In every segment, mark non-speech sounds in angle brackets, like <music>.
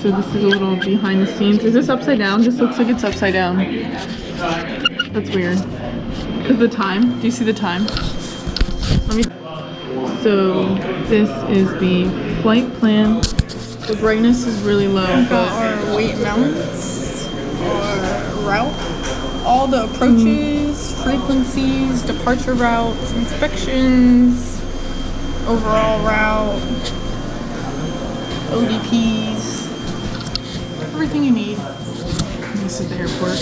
so this is a little behind the scenes. Is this upside down? This looks like it's upside down. That's weird. Because the time, do you see the time? Let me, so this is the flight plan. The brightness is really low, got but our weight mounts, our route, all the approaches, mm. frequencies, departure routes, inspections, overall route, ODPs, everything you need. this is the airport.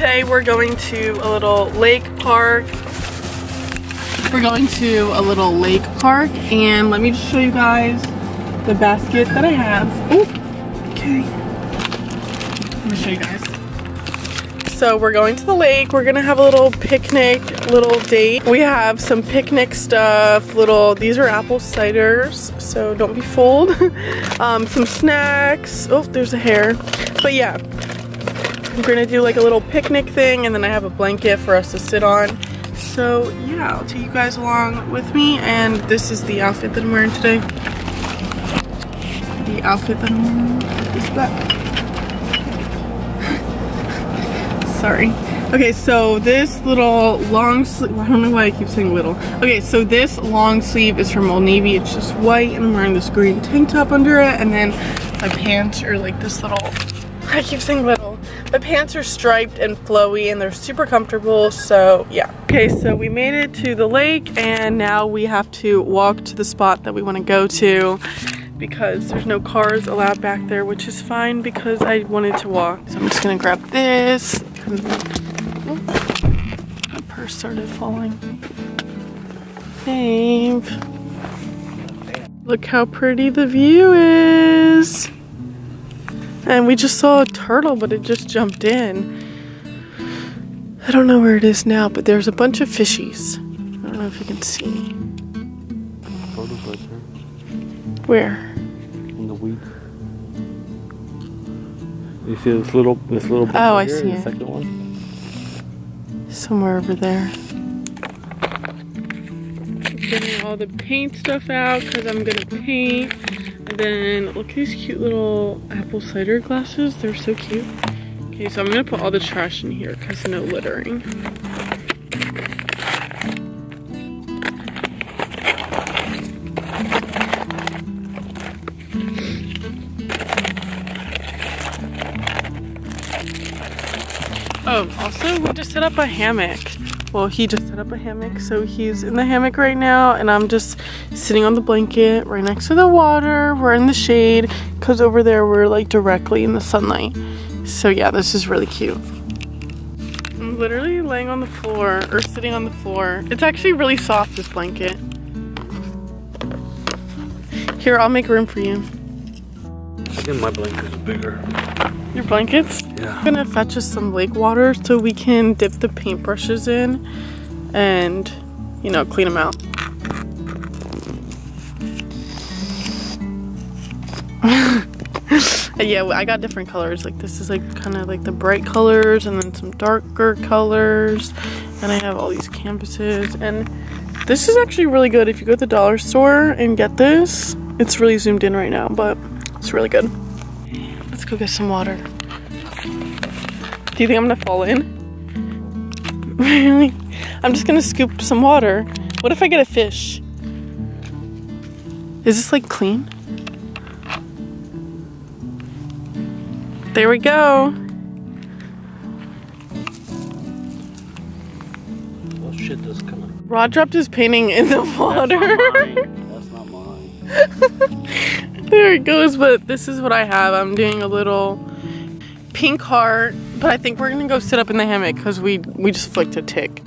Today we're going to a little lake park. We're going to a little lake park and let me just show you guys the basket that I have. Oh, okay. Let me show you guys. So we're going to the lake. We're gonna have a little picnic, little date. We have some picnic stuff, little, these are apple ciders, so don't be fooled. <laughs> um, some snacks. Oh, there's a hair. But yeah, we're gonna do like a little picnic thing and then I have a blanket for us to sit on. So yeah, I'll take you guys along with me and this is the outfit that I'm wearing today. The outfit that I'm wearing is that. <laughs> Sorry. Okay, so this little long sleeve, I don't know why I keep saying little. Okay, so this long sleeve is from Old Navy. It's just white and I'm wearing this green tank top under it and then my pants are like this little, I keep saying little. My pants are striped and flowy and they're super comfortable, so yeah. Okay, so we made it to the lake and now we have to walk to the spot that we want to go to because there's no cars allowed back there, which is fine because I wanted to walk. So I'm just gonna grab this. My purse started falling. Babe. Look how pretty the view is. And we just saw a turtle, but it just jumped in. I don't know where it is now, but there's a bunch of fishies. I don't know if you can see. Photos right there Where? in the weeds. You see this little this little book Oh, right I see the it. second one? Somewhere over there. Getting all the paint stuff out because I'm gonna paint. Then look at these cute little apple cider glasses. They're so cute. Okay, so I'm gonna put all the trash in here because no littering. Oh, also we just set up a hammock. Well, he just set up a hammock, so he's in the hammock right now, and I'm just sitting on the blanket right next to the water. We're in the shade, because over there we're like directly in the sunlight. So yeah, this is really cute. I'm literally laying on the floor, or sitting on the floor. It's actually really soft, this blanket. Here, I'll make room for you. I think my blanket is bigger. Your blankets? Yeah. I'm gonna fetch us some lake water so we can dip the paintbrushes in and, you know, clean them out. <laughs> yeah, I got different colors. Like this is like kind of like the bright colors and then some darker colors. And I have all these canvases and this is actually really good if you go to the dollar store and get this. It's really zoomed in right now, but it's really good. Let's go get some water. Do you think I'm gonna fall in? <laughs> Really? I'm just gonna scoop some water. What if I get a fish? Is this like clean? There we go. Oh shit, that's kind of. Rod dropped his painting in the <laughs> water. That's not mine. <laughs> there it goes, but this is what I have. I'm doing a little pink heart, but I think we're gonna go sit up in the hammock because we we just flicked a tick.